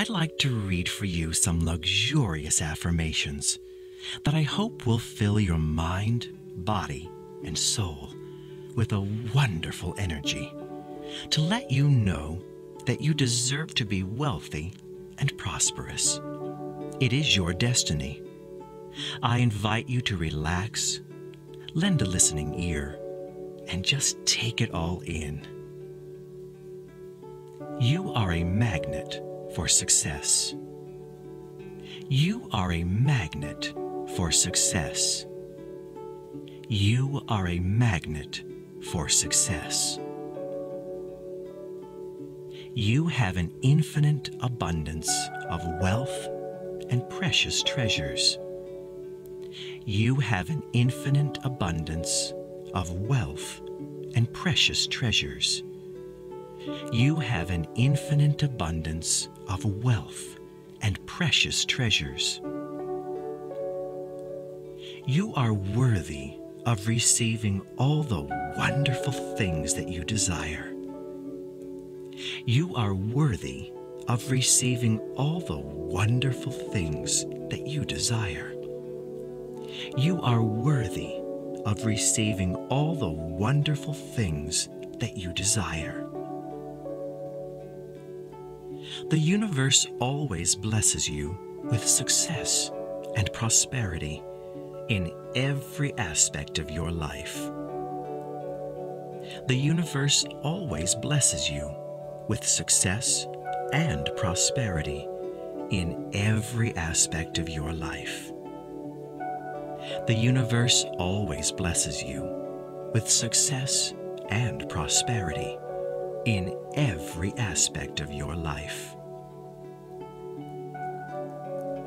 I'd like to read for you some luxurious affirmations that I hope will fill your mind, body, and soul with a wonderful energy to let you know that you deserve to be wealthy and prosperous. It is your destiny. I invite you to relax, lend a listening ear, and just take it all in. You are a magnet for success. You are a magnet for success. You are a magnet for success. You have an infinite abundance of wealth and precious treasures. You have an infinite abundance of wealth and precious treasures. You have an infinite abundance of wealth and precious treasures. You are worthy of receiving all the wonderful things that you desire. You are worthy of receiving all the wonderful things that you desire. You are worthy of receiving all the wonderful things that you desire. The universe always blesses you with success and prosperity in every aspect of your life. The universe always blesses you with success and prosperity in every aspect of your life. The universe always blesses you with success and prosperity in every aspect of your life.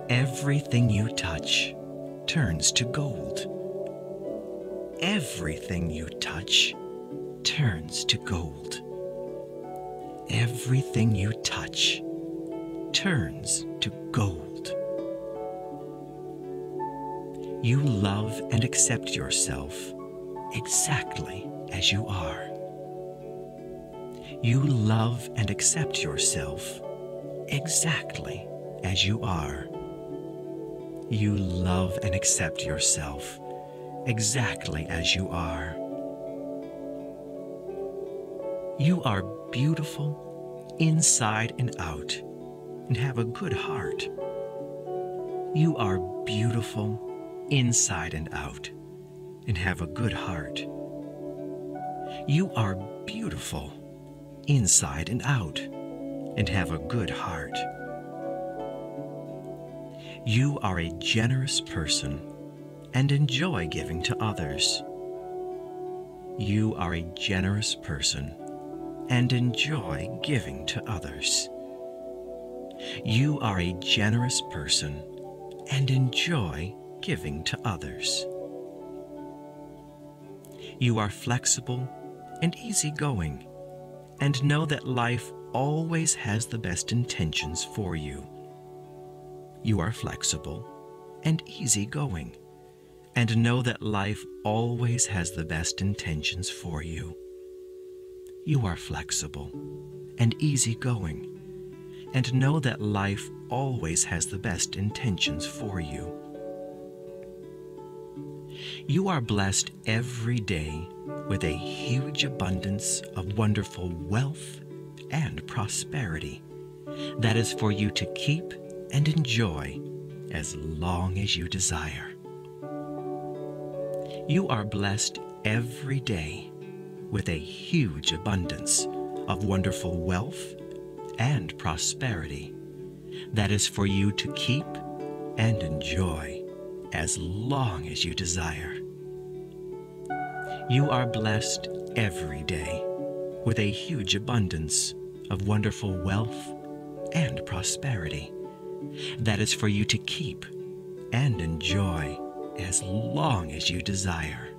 Everything you touch turns to gold. Everything you touch turns to gold. Everything you touch turns to gold. You love and accept yourself exactly as you are. You love and accept yourself exactly as you are. You love and accept yourself exactly as you are. You are beautiful inside and out and have a good heart. You are beautiful inside and out and have a good heart. You are beautiful inside and out and have a good heart. You are a generous person and enjoy giving to others. You are a generous person and enjoy giving to others. You are a generous person and enjoy giving to others. You are flexible and easygoing and know that life always has the best intentions for you. You are flexible and easygoing and know that life always has the best intentions for you. You are flexible and easygoing and know that life always has the best intentions for you. You are blessed every day with a huge abundance of wonderful wealth and prosperity that is for you to keep and enjoy as long as you desire. You are blessed every day with a huge abundance of wonderful wealth and prosperity that is for you to keep and enjoy as long as you desire. You are blessed every day with a huge abundance of wonderful wealth and prosperity that is for you to keep and enjoy as long as you desire.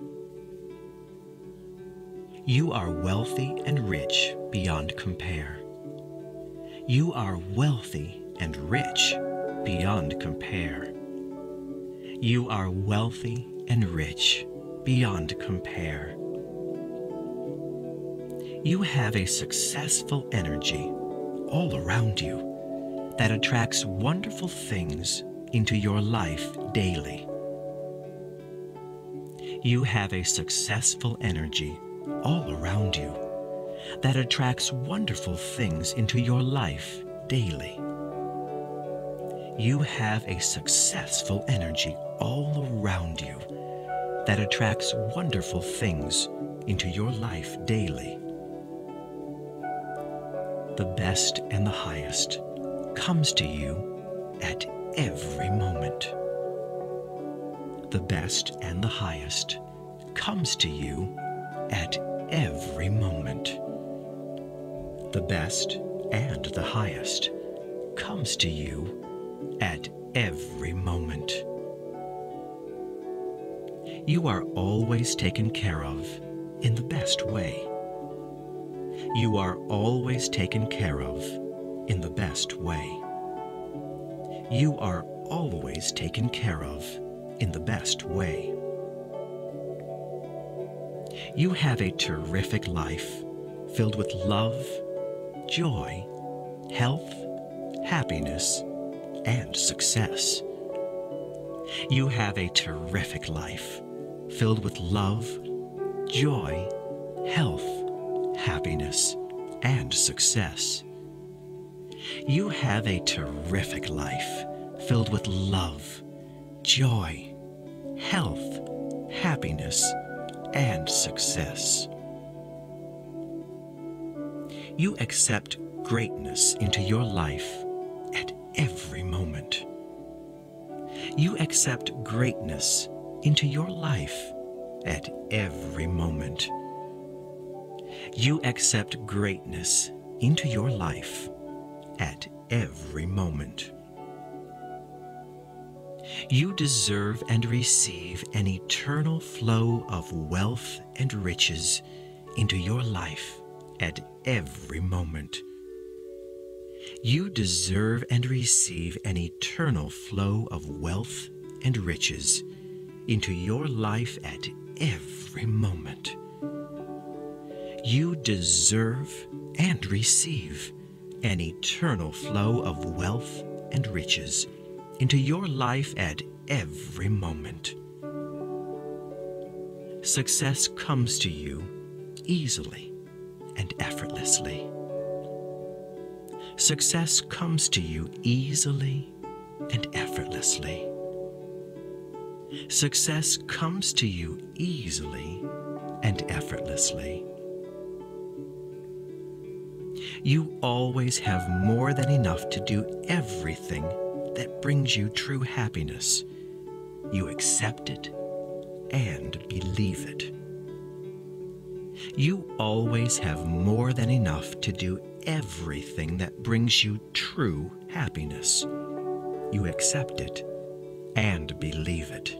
You are wealthy and rich beyond compare. You are wealthy and rich beyond compare. You are wealthy and rich beyond compare. You have a successful energy all around you that attracts wonderful things into your life daily. You have a successful energy all around you that attracts wonderful things into your life daily. You have a successful energy all around you that attracts wonderful things into your life daily. The best and the highest comes to you at every moment. The best and the highest comes to you at every moment. The best and the highest comes to you at every moment. You are always taken care of in the best way. You are always taken care of in the best way. You are always taken care of in the best way. You have a terrific life filled with love, joy, health, happiness, and success. You have a terrific life filled with love, joy, health, happiness, and success. You have a terrific life filled with love, joy, health, happiness, and success. You accept greatness into your life every moment. You accept greatness into your life at every moment. You accept greatness into your life at every moment. You deserve and receive an eternal flow of wealth and riches into your life at every moment. You deserve and receive an eternal flow of wealth and riches into your life at every moment. You deserve and receive an eternal flow of wealth and riches into your life at every moment. Success comes to you easily and effortlessly. Success comes to you easily and effortlessly. Success comes to you easily and effortlessly. You always have more than enough to do everything that brings you true happiness. You accept it and believe it. You always have more than enough to do everything that brings you true happiness. You accept it and believe it.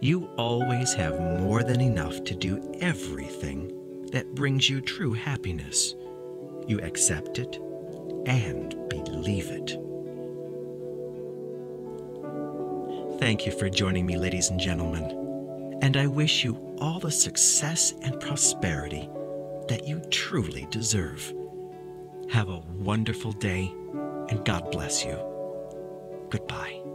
You always have more than enough to do everything that brings you true happiness. You accept it and believe it. Thank you for joining me, ladies and gentlemen, and I wish you all the success and prosperity that you truly deserve. Have a wonderful day, and God bless you. Goodbye.